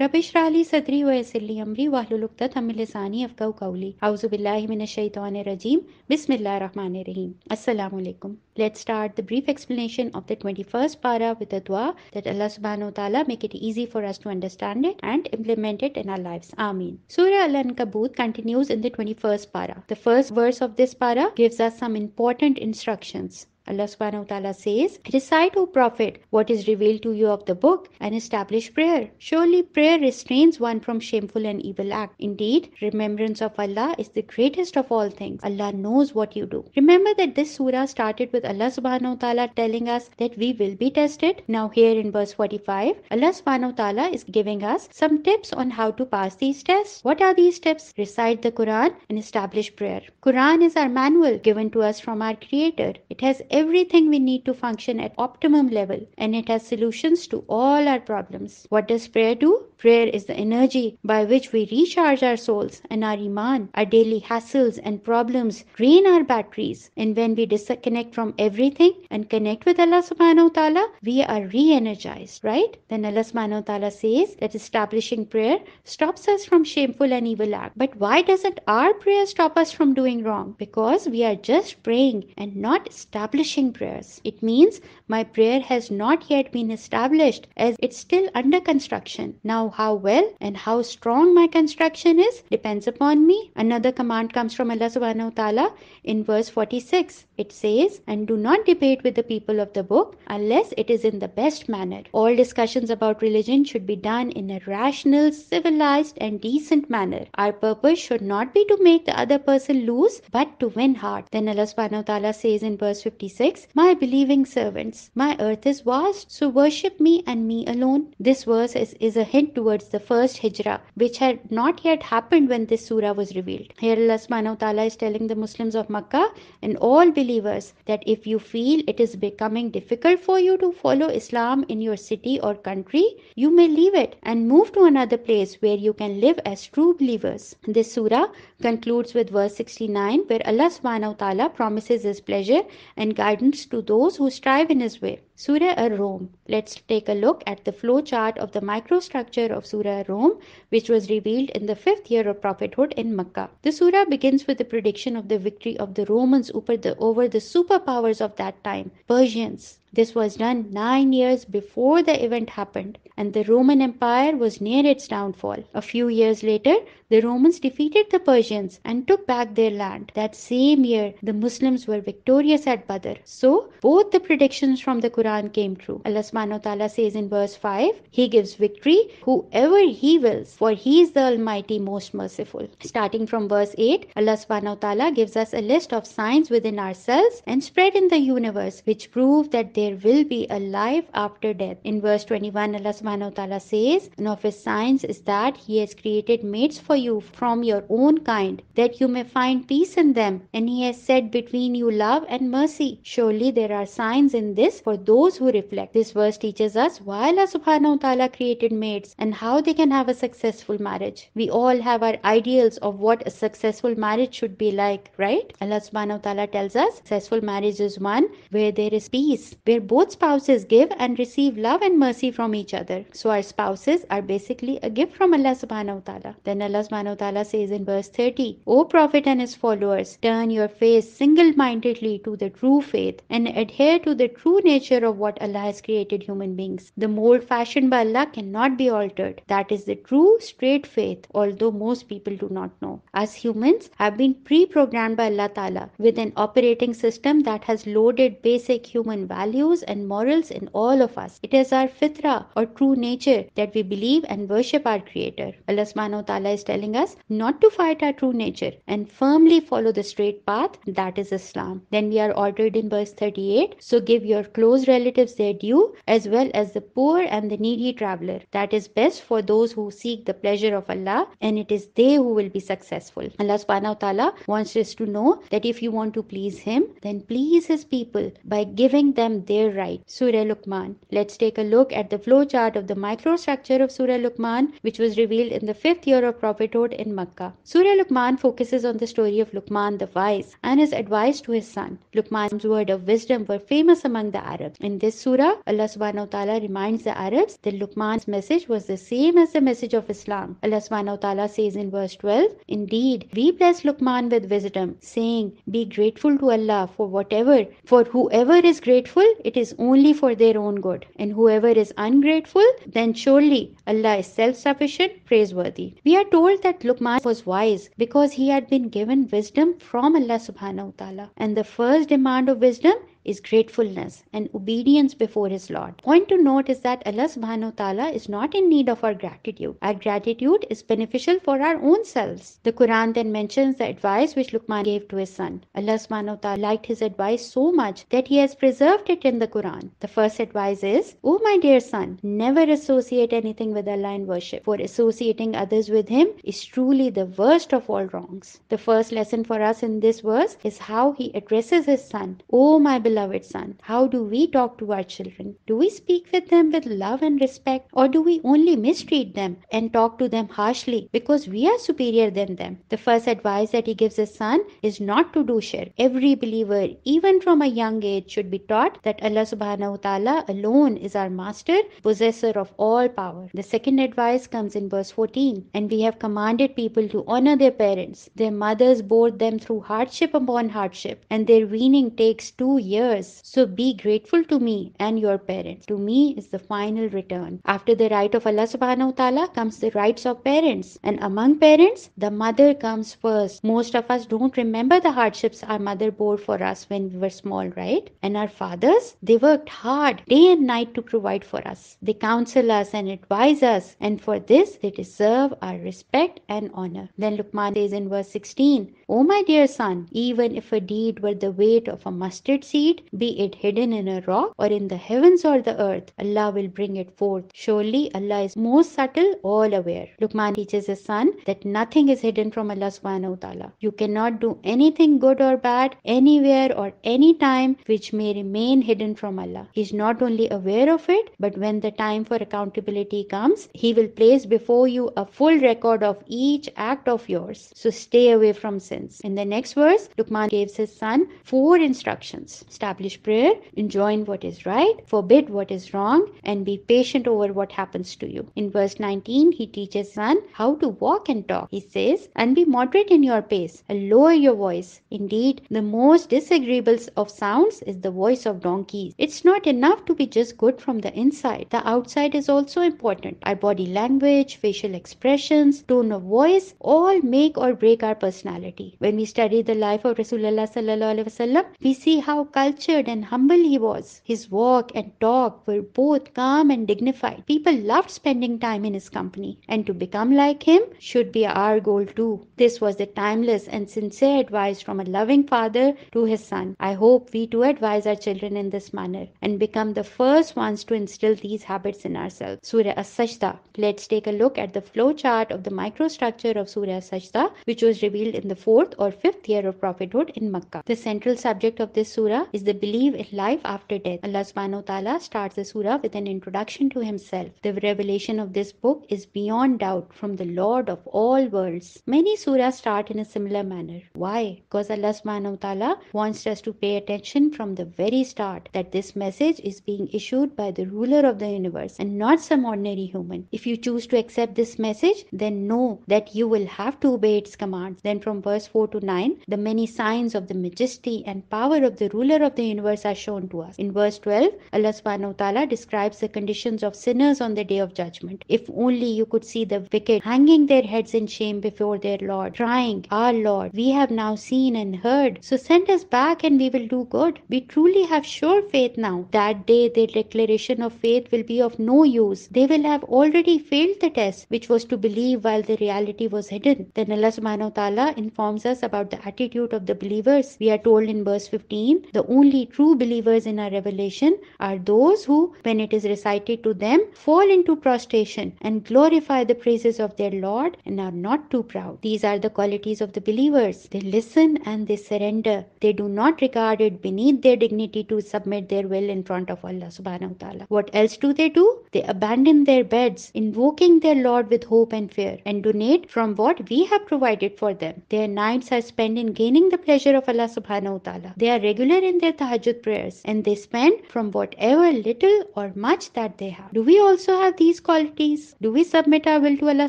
رب اشرح لي صدري ويسر لي امري واحلل عقدة من لساني يفقهوا اعوذ بالله من الشيطان الرجيم بسم الله الرحمن الرحيم السلام alaikum Let's start the brief explanation of the 21st para with a dua that Allah subhanahu wa ta'ala make it easy for us to understand it and implement it in our lives. Ameen. Surah Al-Ankabut continues in the 21st para. The first verse of this para gives us some important instructions. Allah subhanahu wa ta'ala says, Recite, O Prophet, what is revealed to you of the book and establish prayer. Surely prayer restrains one from shameful and evil act. Indeed, remembrance of Allah is the greatest of all things. Allah knows what you do. Remember that this surah started with Allah subhanahu wa ta'ala telling us that we will be tested. Now here in verse 45, Allah subhanahu wa ta'ala is giving us some tips on how to pass these tests. What are these tips? Recite the Quran and establish prayer. Quran is our manual given to us from our creator. It has everything we need to function at optimum level and it has solutions to all our problems. What does prayer do? Prayer is the energy by which we recharge our souls and our iman. Our daily hassles and problems drain our batteries. And when we disconnect from everything and connect with Allah subhanahu wa ta'ala, we are re-energized, right? Then Allah subhanahu wa ta'ala says that establishing prayer stops us from shameful and evil act. But why doesn't our prayer stop us from doing wrong? Because we are just praying and not establishing prayers. It means my prayer has not yet been established as it's still under construction. Now how well and how strong my construction is depends upon me. Another command comes from Allah subhanahu wa ta'ala in verse 46. It says, And do not debate with the people of the book unless it is in the best manner. All discussions about religion should be done in a rational, civilized, and decent manner. Our purpose should not be to make the other person lose, but to win heart. Then Allah subhanahu wa ta'ala says in verse 56, My believing servants, my earth is vast, so worship me and me alone. This verse is, is a hint towards the first hijrah, which had not yet happened when this surah was revealed. Here Allah subhanahu wa ta'ala is telling the Muslims of Makkah and all believers that if you feel it is becoming difficult for you to follow Islam in your city or country, you may leave it and move to another place where you can live as true believers. This surah concludes with verse 69 where Allah subhanahu wa ta'ala promises his pleasure and guidance to those who strive in his way. Surah Ar-Rum. Let's take a look at the flow chart of the microstructure of Surah Ar-Rum, which was revealed in the fifth year of prophethood in Makkah. The surah begins with the prediction of the victory of the Romans over the, over the superpowers of that time, Persians. This was done nine years before the event happened, and the Roman Empire was near its downfall. A few years later, the Romans defeated the Persians and took back their land. That same year, the Muslims were victorious at Badr. So, both the predictions from the Quran came true. Allah subhanahu wa ta'ala says in verse 5, He gives victory whoever He wills, for He is the Almighty, most merciful. Starting from verse 8, Allah subhanahu wa ta'ala gives us a list of signs within ourselves and spread in the universe, which prove that there will be a life after death. In verse 21, Allah subhanahu wa ta'ala says, One of His signs is that He has created mates for you from your own kind, that you may find peace in them, and He has set between you love and mercy. Surely there are signs in this for those who reflect. This verse teaches us why Allah subhanahu wa ta'ala created mates and how they can have a successful marriage. We all have our ideals of what a successful marriage should be like, right? Allah subhanahu wa ta'ala tells us successful marriage is one where there is peace, where both spouses give and receive love and mercy from each other. So our spouses are basically a gift from Allah subhanahu wa ta'ala. Then Allah subhanahu wa ta'ala says in verse 30, O Prophet and his followers, turn your face single-mindedly to the true faith and adhere to the true nature of what Allah has created human beings. The mold fashioned by Allah cannot be altered. That is the true straight faith, although most people do not know. As humans have been pre-programmed by Allah Ta'ala with an operating system that has loaded basic human values and morals in all of us. It is our fitra or true nature that we believe and worship our creator. Allah subhanahu wa ta'ala is telling us not to fight our true nature and firmly follow the straight path that is Islam. Then we are ordered in verse 38 so give your close relatives their due as well as the poor and the needy traveler. That is best for those who seek the pleasure of Allah and it is they who will be successful. Allah subhanahu wa ta'ala wants us to know that if you want to please Him, then please His people by giving them their right. Surah Luqman. Let's take a look at the flowchart of the microstructure of Surah Luqman, which was revealed in the fifth year of prophethood in Makkah. Surah Luqman focuses on the story of Luqman the wise and his advice to his son. Luqman's word of wisdom were famous among the Arabs. In this surah, Allah subhanahu wa ta'ala reminds the Arabs that Luqman's message was the same as the message of Islam. Allah subhanahu wa ta'ala says in verse 12, Indeed, we bless Luqman with wisdom, saying, Be grateful to Allah for whatever, for whoever is grateful, it is only for their own good. And whoever is ungrateful, then surely Allah is self-sufficient, praiseworthy. We are told that Luqman was wise because he had been given wisdom from Allah subhanahu wa ta'ala. And the first demand of wisdom is gratefulness and obedience before his Lord. Point to note is that Allah subhanahu ta'ala is not in need of our gratitude. Our gratitude is beneficial for our own selves. The Quran then mentions the advice which Luqman gave to his son. Allah subhanahu ta'ala liked his advice so much that he has preserved it in the Quran. The first advice is, O my dear son, never associate anything with Allah in worship, for associating others with him is truly the worst of all wrongs. The first lesson for us in this verse is how he addresses his son. O my beloved beloved son, how do we talk to our children? Do we speak with them with love and respect, or do we only mistreat them and talk to them harshly because we are superior than them? The first advice that he gives his son is not to do shirk. Every believer, even from a young age, should be taught that Allah subhanahu wa ta'ala alone is our master, possessor of all power. The second advice comes in verse 14, and we have commanded people to honor their parents. Their mothers bore them through hardship upon hardship, and their weaning takes two years years. So be grateful to me and your parents. To me is the final return. After the right of Allah subhanahu wa ta'ala comes the rights of parents. And among parents, the mother comes first. Most of us don't remember the hardships our mother bore for us when we were small, right? And our fathers, they worked hard day and night to provide for us. They counsel us and advise us. And for this, they deserve our respect and honor. Then Luqman says in verse 16, O my dear son, even if a deed were the weight of a mustard seed, be it hidden in a rock or in the heavens or the earth, Allah will bring it forth. Surely Allah is most subtle, all aware. Luqman teaches his son that nothing is hidden from Allah subhanahu wa ta'ala. You cannot do anything good or bad anywhere or any time which may remain hidden from Allah. He is not only aware of it, but when the time for accountability comes, He will place before you a full record of each act of yours. So stay away from sins. In the next verse, Luqman gives his son four instructions. Establish prayer, enjoin what is right, forbid what is wrong, and be patient over what happens to you. In verse 19, he teaches son how to walk and talk. He says, and be moderate in your pace, and lower your voice. Indeed, the most disagreeable of sounds is the voice of donkeys. It's not enough to be just good from the inside. The outside is also important. Our body language, facial expressions, tone of voice, all make or break our personality. When we study the life of Rasulullah we see how cultured and humble he was. His walk and talk were both calm and dignified. People loved spending time in his company, and to become like him should be our goal too. This was the timeless and sincere advice from a loving father to his son. I hope we too advise our children in this manner and become the first ones to instill these habits in ourselves. Surah As-Sajda. Let's take a look at the flow chart of the microstructure of Surah As-Sajda, which was revealed in the fourth or fifth year of prophethood in Makkah. The central subject of this surah is the belief in life after death. Allah subhanahu wa ta'ala starts the surah with an introduction to himself. The revelation of this book is beyond doubt from the Lord of all worlds. Many surahs start in a similar manner. Why? Because Allah subhanahu wa ta'ala wants us to pay attention from the very start that this message is being issued by the ruler of the universe and not some ordinary human. If you choose to accept this message, then know that you will have to obey its commands. Then from verse 4 to 9, the many signs of the majesty and power of the ruler of the universe are shown to us. In verse 12, Allah subhanahu wa ta'ala describes the conditions of sinners on the day of judgment. If only you could see the wicked hanging their heads in shame before their Lord, crying, Our Lord, we have now seen and heard. So send us back and we will do good. We truly have sure faith now. That day their declaration of faith will be of no use. They will have already failed the test, which was to believe while the reality was hidden. Then Allah subhanahu wa ta'ala informs us about the attitude of the believers. We are told in verse 15, the only true believers in our revelation are those who, when it is recited to them, fall into prostration and glorify the praises of their Lord and are not too proud. These are the qualities of the believers. They listen and they surrender. They do not regard it beneath their dignity to submit their will in front of Allah subhanahu wa ta'ala. What else do they do? They abandon their beds, invoking their Lord with hope and fear, and donate from what we have provided for them. Their nights are spent in gaining the pleasure of Allah subhanahu wa ta'ala. They are regular in their tahajjud prayers and they spend from whatever little or much that they have. Do we also have these qualities? Do we submit our will to Allah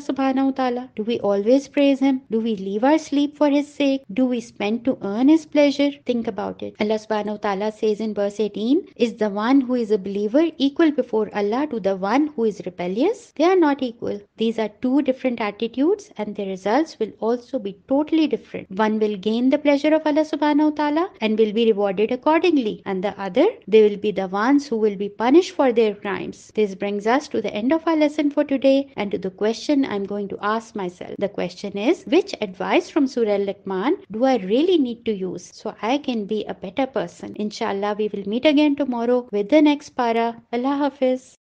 subhanahu wa ta'ala? Do we always praise Him? Do we leave our sleep for His sake? Do we spend to earn His pleasure? Think about it. Allah subhanahu wa ta'ala says in verse 18, Is the one who is a believer equal before Allah to the one who is rebellious? They are not equal. These are two different attitudes and the results will also be totally different. One will gain the pleasure of Allah subhanahu wa ta'ala and will be rewarded accordingly. And the other, they will be the ones who will be punished for their crimes. This brings us to the end of our lesson for today and to the question I'm going to ask myself. The question is, which advice from Surah Al-Luqman do I really need to use so I can be a better person? Inshallah, we will meet again tomorrow with the next para. Allah Hafiz.